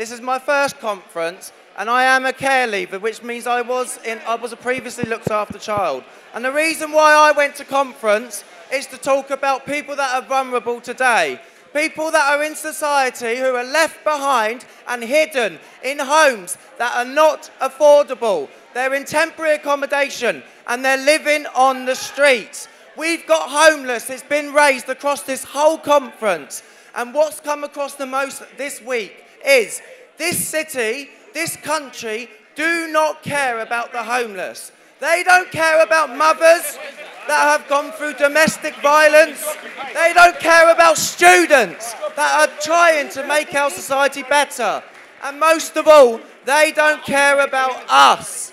This is my first conference, and I am a care leaver, which means I was in, I was a previously looked after child. And the reason why I went to conference is to talk about people that are vulnerable today. People that are in society who are left behind and hidden in homes that are not affordable. They're in temporary accommodation and they're living on the streets. We've got homeless, it's been raised across this whole conference. And what's come across the most this week is this city, this country, do not care about the homeless. They don't care about mothers that have gone through domestic violence. They don't care about students that are trying to make our society better. And most of all, they don't care about us,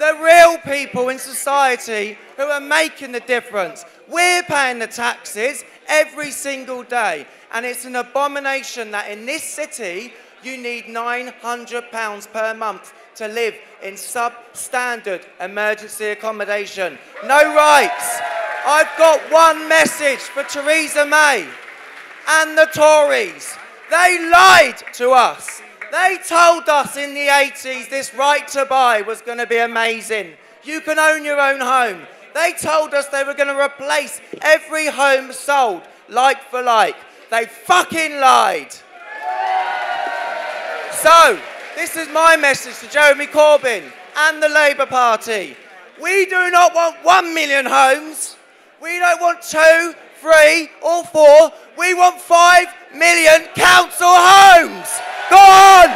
the real people in society who are making the difference. We're paying the taxes every single day. And it's an abomination that in this city, you need £900 per month to live in substandard emergency accommodation. No rights. I've got one message for Theresa May and the Tories. They lied to us. They told us in the 80s this right to buy was going to be amazing. You can own your own home. They told us they were going to replace every home sold like for like. They fucking lied. So, this is my message to Jeremy Corbyn and the Labour Party. We do not want one million homes. We don't want two, three or four. We want five million council homes. Go on!